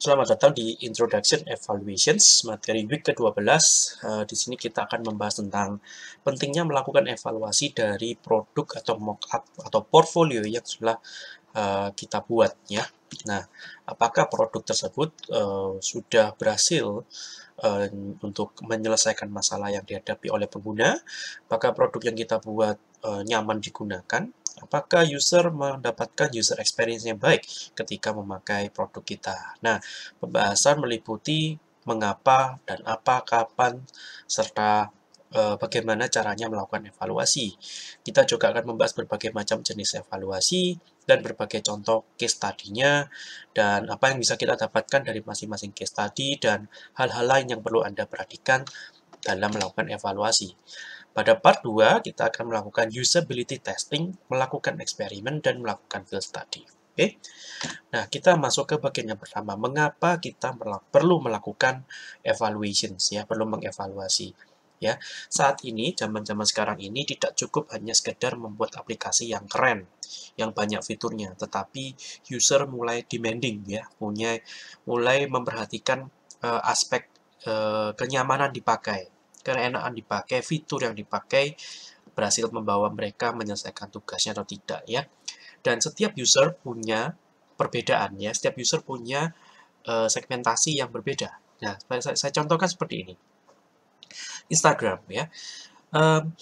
Selamat datang di Introduction Evaluations, materi week ke-12. Uh, di sini kita akan membahas tentang pentingnya melakukan evaluasi dari produk atau mockup atau portfolio yang sudah uh, kita buat ya. Nah, apakah produk tersebut uh, sudah berhasil uh, untuk menyelesaikan masalah yang dihadapi oleh pengguna? Apakah produk yang kita buat uh, nyaman digunakan? apakah user mendapatkan user experience yang baik ketika memakai produk kita. Nah, pembahasan meliputi mengapa dan apa, kapan, serta e, bagaimana caranya melakukan evaluasi. Kita juga akan membahas berbagai macam jenis evaluasi dan berbagai contoh case study-nya dan apa yang bisa kita dapatkan dari masing-masing case study dan hal-hal lain yang perlu Anda perhatikan dalam melakukan evaluasi. Pada part 2, kita akan melakukan usability testing, melakukan eksperimen, dan melakukan field study. Oke, okay? Nah, kita masuk ke bagian yang pertama. Mengapa kita perlu melakukan evaluations, ya, perlu mengevaluasi. Ya, saat ini, zaman-zaman sekarang ini tidak cukup hanya sekedar membuat aplikasi yang keren, yang banyak fiturnya, tetapi user mulai demanding, ya, punya mulai memperhatikan uh, aspek uh, kenyamanan dipakai, keenakan dipakai, fitur yang dipakai berhasil membawa mereka menyelesaikan tugasnya atau tidak ya. Dan setiap user punya perbedaan ya, setiap user punya uh, segmentasi yang berbeda. Nah, saya, saya contohkan seperti ini. Instagram ya. Um,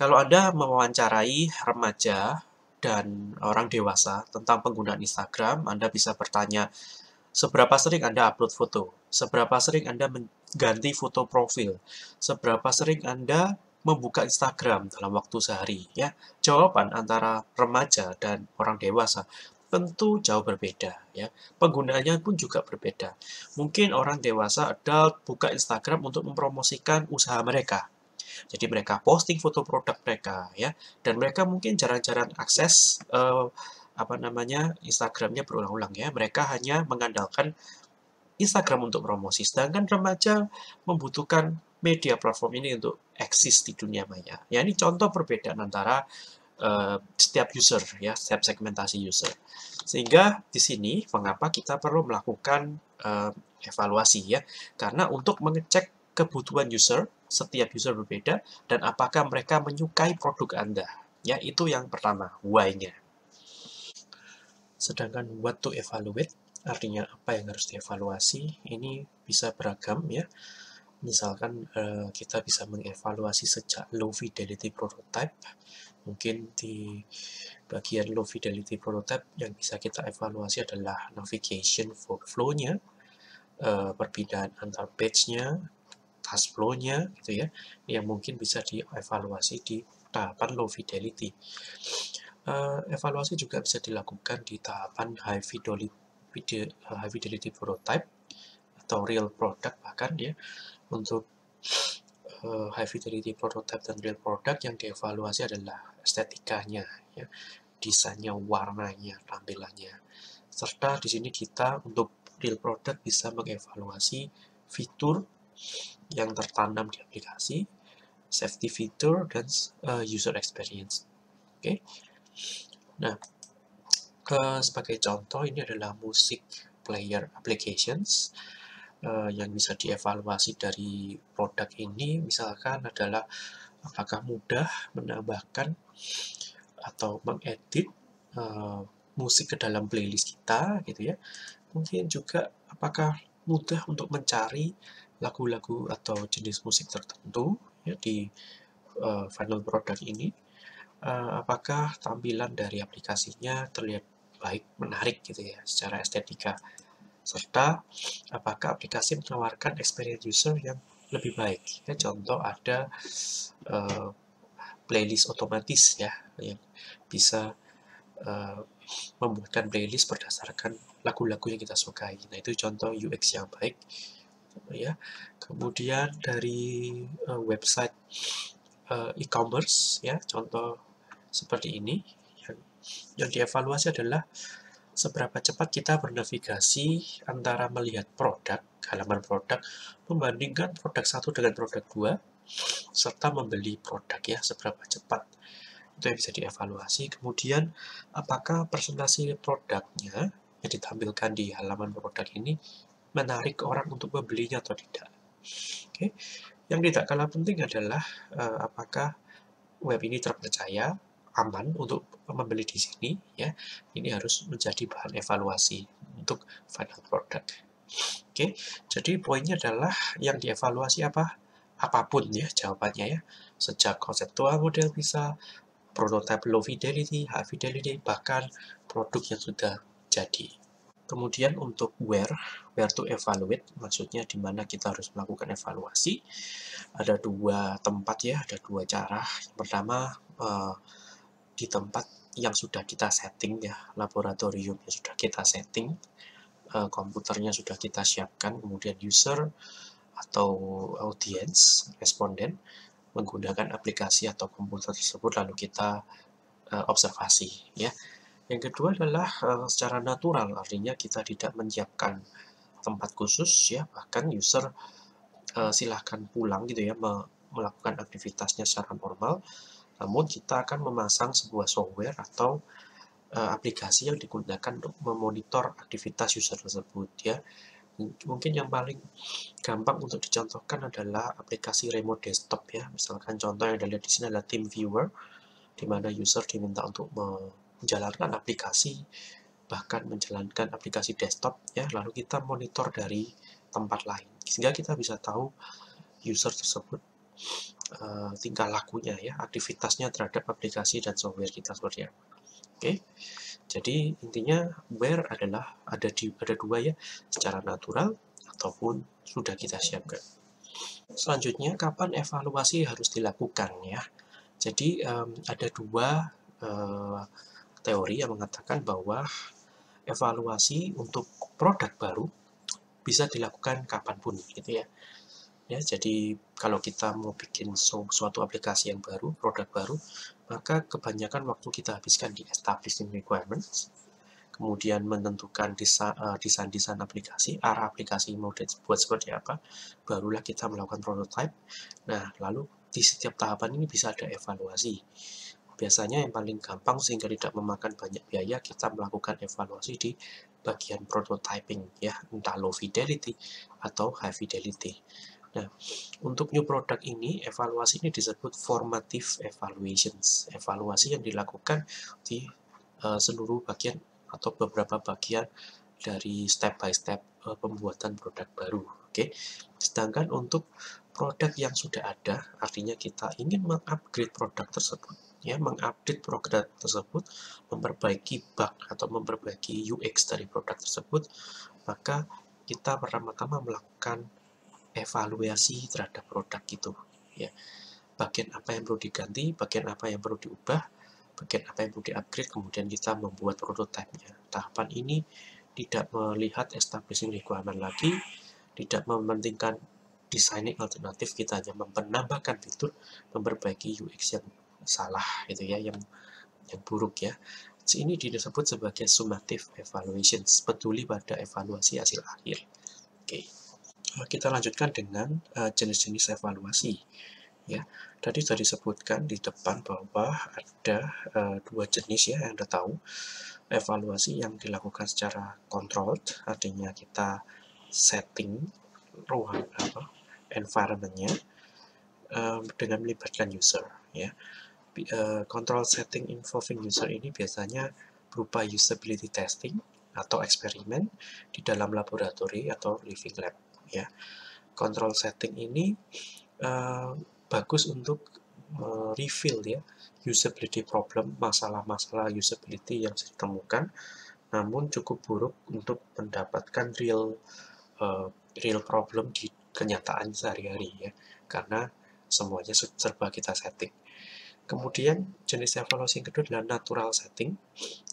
kalau Anda mewawancarai remaja dan orang dewasa tentang penggunaan Instagram, Anda bisa bertanya, seberapa sering Anda upload foto? Seberapa sering Anda ganti foto profil. Seberapa sering Anda membuka Instagram dalam waktu sehari ya jawaban antara remaja dan orang dewasa tentu jauh berbeda ya. Penggunaannya pun juga berbeda. Mungkin orang dewasa adult buka Instagram untuk mempromosikan usaha mereka. Jadi mereka posting foto produk mereka ya. Dan mereka mungkin jarang-jarang akses uh, apa namanya Instagramnya berulang-ulang ya. Mereka hanya mengandalkan Instagram untuk promosi, sedangkan remaja membutuhkan media platform ini untuk eksis di dunia maya. Ya, ini contoh perbedaan antara uh, setiap user, ya, setiap segmentasi user. Sehingga di sini mengapa kita perlu melakukan uh, evaluasi ya, karena untuk mengecek kebutuhan user, setiap user berbeda, dan apakah mereka menyukai produk Anda. Ya, itu yang pertama, why-nya. Sedangkan what to evaluate, artinya apa yang harus dievaluasi ini bisa beragam ya misalkan uh, kita bisa mengevaluasi sejak low fidelity prototype. Mungkin di bagian low fidelity prototype yang bisa kita evaluasi adalah navigation workflow-nya uh, perpindahan antar page-nya task flow-nya gitu ya yang mungkin bisa dievaluasi di tahapan low fidelity. Uh, evaluasi juga bisa dilakukan di tahapan high fidelity high fidelity prototype atau real product bahkan ya untuk uh, high fidelity prototype dan real product yang dievaluasi adalah estetikanya ya desainnya warnanya tampilannya. Serta di sini kita untuk real product bisa mengevaluasi fitur yang tertanam di aplikasi safety feature dan uh, user experience. Oke. Okay? nah Uh, sebagai contoh, ini adalah musik player applications uh, yang bisa dievaluasi dari produk ini. Misalkan adalah apakah mudah menambahkan atau mengedit uh, musik ke dalam playlist kita, gitu ya. Mungkin juga apakah mudah untuk mencari lagu-lagu atau jenis musik tertentu ya di uh, final product ini. Uh, apakah tampilan dari aplikasinya terlihat baik, menarik gitu ya secara estetika. Serta apakah aplikasi menawarkan experience user yang lebih baik. Ya, contoh ada uh, playlist otomatis ya yang bisa uh, membuatkan playlist berdasarkan lagu-lagu yang kita sukai. Nah, itu contoh UX yang baik ya. Kemudian dari uh, website uh, e-commerce ya, contoh seperti ini yang dievaluasi adalah seberapa cepat kita bernavigasi antara melihat produk, halaman produk, membandingkan produk satu dengan produk dua, serta membeli produk ya, seberapa cepat. Itu yang bisa dievaluasi. Kemudian, apakah presentasi produknya yang ditampilkan di halaman produk ini menarik orang untuk membelinya atau tidak. Oke, yang tidak kalah penting adalah uh, apakah web ini terpercaya, aman untuk membeli di sini ya. Ini harus menjadi bahan evaluasi untuk final product. Oke, jadi poinnya adalah yang dievaluasi apa? Apa pun ya jawabannya ya. Sejak konseptual model bisa, prototype low fidelity, high fidelity, bahkan produk yang sudah jadi. Kemudian untuk where, where to evaluate, maksudnya di mana kita harus melakukan evaluasi. Ada dua tempat ya, ada dua cara. Yang pertama, uh, di tempat yang sudah kita setting ya, laboratorium yang sudah kita setting, uh, komputernya sudah kita siapkan, kemudian user atau audience, responden, menggunakan aplikasi atau komputer tersebut lalu kita uh, observasi ya. Yang kedua adalah uh, secara natural, artinya kita tidak menyiapkan tempat khusus ya, bahkan user silahkan pulang gitu ya, me melakukan aktivitasnya secara normal, namun kita akan memasang sebuah software atau uh, aplikasi yang digunakan untuk memonitor aktivitas user tersebut ya. Mungkin yang paling gampang untuk dicontohkan adalah aplikasi remote desktop ya. Misalkan contoh yang lihat di sini adalah Team Viewer, di mana user diminta untuk menjalankan aplikasi bahkan menjalankan aplikasi desktop ya lalu kita monitor dari tempat lain sehingga kita bisa tahu user tersebut uh, tingkah lakunya ya aktivitasnya terhadap aplikasi dan software kita seperti apa. Oke jadi intinya where adalah ada di ada dua ya secara natural ataupun sudah kita siapkan. Selanjutnya kapan evaluasi harus dilakukan ya? Jadi um, ada dua uh, teori yang mengatakan bahwa evaluasi untuk produk baru bisa dilakukan kapan pun gitu ya. Ya, jadi kalau kita mau bikin suatu aplikasi yang baru, produk baru, maka kebanyakan waktu kita habiskan di establishing requirements, kemudian menentukan eh, desain-desain aplikasi, arah aplikasi mau dibuat seperti apa, barulah kita melakukan prototype. Nah, lalu di setiap tahapan ini bisa ada evaluasi. Biasanya yang paling gampang sehingga tidak memakan banyak biaya, kita melakukan evaluasi di bagian prototyping ya, entah low fidelity atau high fidelity. Nah, untuk new product ini, evaluasi ini disebut formative evaluations. Evaluasi yang dilakukan di uh, seluruh bagian atau beberapa bagian dari step by step uh, pembuatan produk baru. Oke, okay? sedangkan untuk produk yang sudah ada, artinya kita ingin mengupgrade produk tersebut ya mengupdate produk tersebut, memperbaiki bug atau memperbaiki UX dari produk tersebut, maka kita pertama-tama melakukan evaluasi terhadap produk itu ya. Bagian apa yang perlu diganti, bagian apa yang perlu diubah, bagian apa yang perlu di-upgrade, kemudian kita membuat prototipenya. Tahapan ini tidak melihat establishing requirement lagi, tidak mementingkan designing alternatif, kita hanya menambahkan fitur, memperbaiki UX yang salah itu ya yang yang buruk ya ini disebut sebagai summative evaluation peduli pada evaluasi hasil akhir oke kita lanjutkan dengan eh, jenis-jenis uh, evaluasi. Ya tadi sudah disebutkan di depan bahwa ada uh, dua jenis ya yang Anda tahu. Evaluasi yang dilakukan secara controlled artinya kita setting ruang apa environmentnya um, dengan melibatkan user ya. Uh, control setting involving user ini biasanya berupa usability testing atau eksperimen di dalam laboratori atau living lab ya. Control setting ini uh, bagus untuk uh, reveal ya usability problem, masalah-masalah usability yang ditemukan, namun cukup buruk untuk mendapatkan real uh, real problem di kenyataan sehari-hari ya, karena semuanya serba kita setting. Kemudian jenis evaluasi yang kedua adalah natural setting,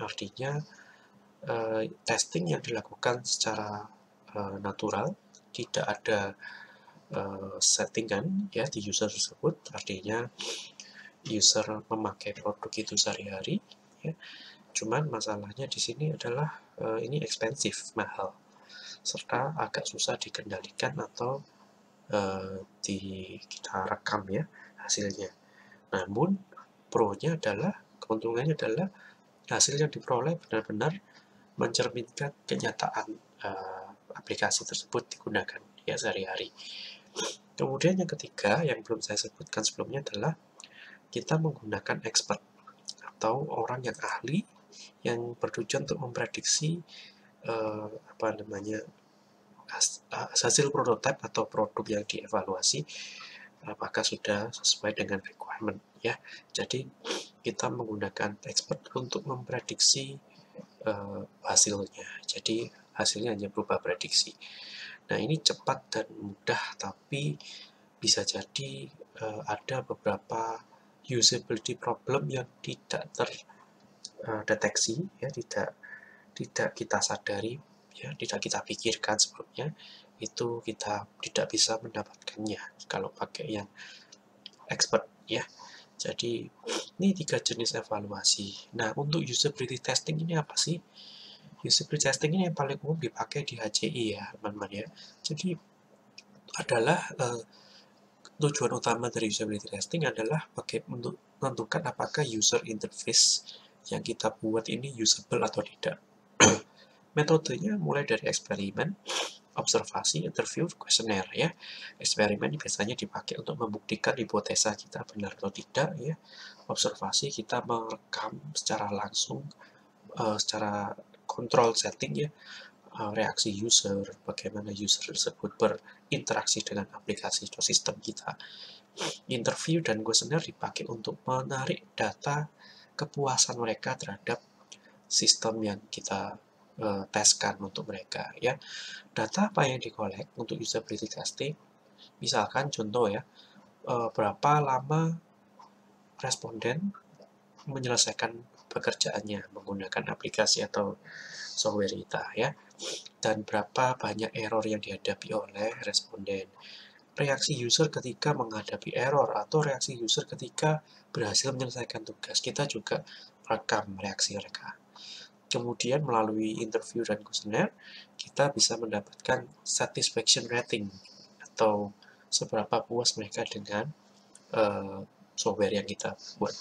artinya uh, testing yang dilakukan secara uh, natural, tidak ada uh, settingan ya di user tersebut, artinya user memakai produk itu sehari-hari. Ya. Cuman masalahnya di sini adalah uh, ini ekspensif, mahal, serta agak susah dikendalikan atau uh, di kita rekam ya hasilnya. Namun, pro-nya adalah, keuntungannya adalah hasil yang diperoleh benar-benar mencerminkan kenyataan uh, aplikasi tersebut digunakan ya sehari-hari. Kemudian yang ketiga yang belum saya sebutkan sebelumnya adalah kita menggunakan expert atau orang yang ahli yang bertujuan untuk memprediksi uh, apa namanya hasil prototipe atau produk yang dievaluasi apakah sudah sesuai dengan requirement ya. Jadi kita menggunakan expert untuk memprediksi uh, hasilnya. Jadi hasilnya hanya berupa prediksi. Nah, ini cepat dan mudah, tapi bisa jadi uh, ada beberapa usability problem yang tidak terdeteksi, uh, ya, tidak tidak kita sadari, ya, tidak kita pikirkan sebelumnya, itu kita tidak bisa mendapatkannya kalau pakai yang expert, ya. Jadi, ini tiga jenis evaluasi. Nah, untuk usability testing ini apa sih? Usability testing ini yang paling umum dipakai di HCI ya teman-teman ya jadi adalah uh, tujuan utama dari usability testing adalah pakai untuk menentukan apakah user interface yang kita buat ini usable atau tidak metodenya mulai dari eksperimen observasi, interview, kuesioner ya. Eksperimen biasanya dipakai untuk membuktikan hipotesa kita benar atau tidak ya. Observasi kita merekam secara langsung uh, secara control setting ya uh, reaksi user, bagaimana user tersebut berinteraksi dengan aplikasi atau sistem kita. Interview dan questionnaire dipakai untuk menarik data kepuasan mereka terhadap sistem yang kita uh, teskan untuk mereka ya. Data apa yang dikolek untuk usability testing? Misalkan contoh ya, uh, berapa lama responden menyelesaikan pekerjaannya menggunakan aplikasi atau software kita ya. Dan berapa banyak error yang dihadapi oleh responden? Reaksi user ketika menghadapi error atau reaksi user ketika berhasil menyelesaikan tugas. Kita juga rekam reaksi mereka. Kemudian melalui interview dan kuesioner kita bisa mendapatkan satisfaction rating atau seberapa puas mereka dengan uh, software yang kita buat